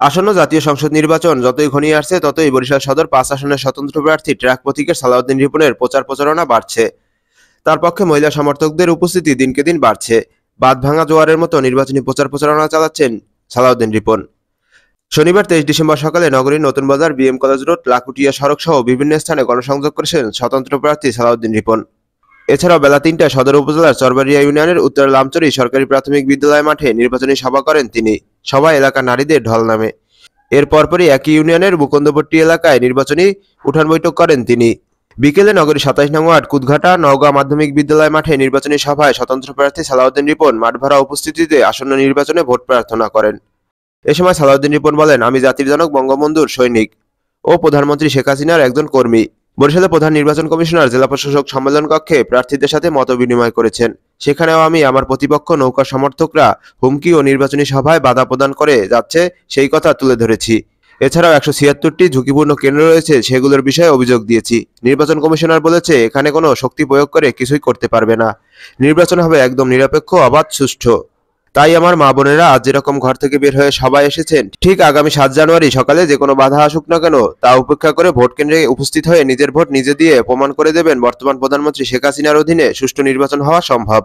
আসন্ন জাতীয় সংসদ নির্বাচন যতই ঘনিয়ে আসছে, ততই বরিশাল সদর পাঁচ আসনের স্বতন্ত্র প্রার্থী ট্রাক প্রতীকের সালাউদ্দিন রিপনের প্রচার প্রচারণা বাড়ছে। তার পক্ষে মহিলা সমর্থকদের উপস্থিতি দিনকে দিন বাড়ছে। বাদ ভাঙা জোয়ারের মতো নির্বাচনী প্রচার প্রচারণা চালাচ্ছেন সালাউদ্দিন রিপন। শনিবার তেইশ ডিসেম্বর সকালে নগরীর নতুন বাজার বিএম কলেজ রোড, লাকুটিয়া সড়ক সহ বিভিন্ন স্থানে গণসংযোগ করেছেন স্বতন্ত্র প্রার্থী সালাউদ্দিন রিপন। এছাড়াও বেলা তিনটায় সদর উপজেলার চরবাড়িয়া ইউনিয়নের উত্তর লামচরি সরকারি প্রাথমিক বিদ্যালয় মাঠে নির্বাচনী সভা করেন তিনি। সভায় এলাকার নারীদের ঢল নামে। এর পরপরই একই ইউনিয়নের মুকুন্দপট্টি এলাকায় নির্বাচনী উঠান বৈঠক করেন তিনি। বিকেলে নগরী সাতাইশ নং ওয়ার্ড কুদঘাটা নওগাঁ মাধ্যমিক বিদ্যালয় মাঠে নির্বাচনী সভায় স্বতন্ত্র প্রার্থী সালাউদ্দিন রিপন মাঠভরা উপস্থিতিতে আসন্ন নির্বাচনে ভোট প্রার্থনা করেন। এ সময় সালাউদ্দিন রিপন বলেন, আমি জাতির জনক, বঙ্গবন্ধুর সৈনিক ও প্রধানমন্ত্রী শেখ হাসিনার একজন কর্মী। বরিশালে প্রধান নির্বাচন কমিশনার, জেলা প্রশাসক সম্মেলন কক্ষে প্রার্থীদের সাথে মত বিনিময় করেছেন। সেখানেও আমি আমার প্রতিপক্ষ, নৌকা সমর্থকরা হুমকি ও নির্বাচনী সভায় বাধা প্রদান করে যাচ্ছে সেই কথা তুলে ধরেছি। এছাড়াও একশো ছিয়াত্তরটি ঝুঁকিপূর্ণ কেন্দ্র রয়েছে, সেগুলোর বিষয়ে অভিযোগ দিয়েছি। নির্বাচন কমিশনার বলেছে, এখানে কোনো শক্তি প্রয়োগ করে কিছুই করতে পারবে না। নির্বাচন হবে একদম নিরপেক্ষ, অবাধ, সুষ্ঠু। তাই আমার মা বোনেরা আজ যেরকম ঘর থেকে বের হয়ে সবাই এসেছেন, ঠিক আগামী সাত জানুয়ারি সকালে যে কোনো বাধা আসুক না কেন, তা উপেক্ষা করে ভোট কেন্দ্রে উপস্থিত হয়ে নিজের ভোট নিজে দিয়ে প্রমাণ করে দেবেন বর্তমান প্রধানমন্ত্রী শেখ হাসিনার অধীনে সুষ্ঠু নির্বাচন হওয়া সম্ভব।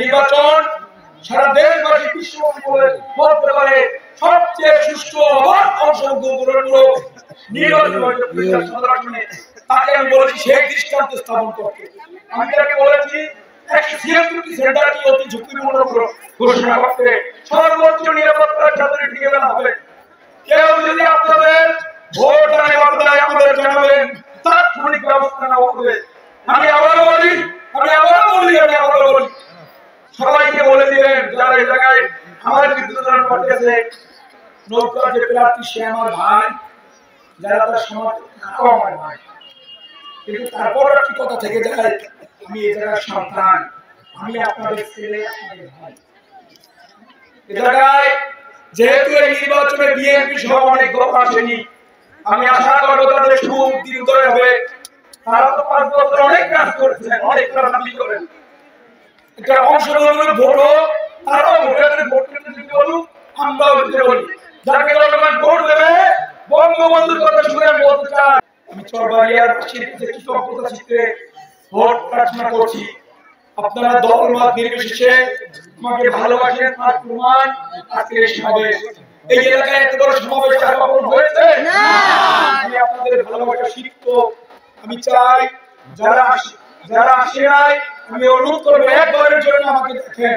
নির্বাচন সারা দেশবাসী বিশ্ববাসী বলে বলতে পারে সবচেয়ে সুষ্ঠু অবাধ অংশগ্রহণমূলক নির্বাচন তাকে আমি বলেছি সেই দৃষ্টান্ত স্থাপন করতে। আমি তাকে বলেছি? আমাদের জানাবেন তাৎক্ষণিক ব্যবস্থা নেওয়া হবে আমি আবারও বলি আমি আবারও বলি আমি আবারও বলি সবাইকে বলে দিলেন যারা এই জায়গায় আমার আমার যেহেতু এই নির্বাচনে বিএনপি সহ অনেক দল আসেনি, আমি আশা করব তাদের সুখ দীর্ঘতর হবে। তারা তো পাঁচ বছর অনেক কাজ করেছেন, অনেক রাজনীতি করেন। এটা অংশগ্রহণের ভোটও, তারাও ভোটারদের ভোট কেন্দ্রে বলুক আমরাও দিতে বলি যাকে জনগণ ভোট দেবে বঙ্গবন্ধুর কথা শুনে আমি বলতে চাই। আমি চরবাড়িয়ার কাছে কৃতজ্ঞতা চিত্রে ভোট প্রার্থনা করছি। আপনারা দল মত নির্বিশেষে আমাকে ভালোবাসেন তার প্রমাণ আজকের এই সমাবেশ। এই এলাকায় এত বড় সমাবেশ আর কখনো হয়েছে আমি আপনাদের ভালোবাসা শিখত আমি চাই যারা যারা আসে নাই আমি অনুরোধ করব একবারের জন্য আমাকে দেখেন।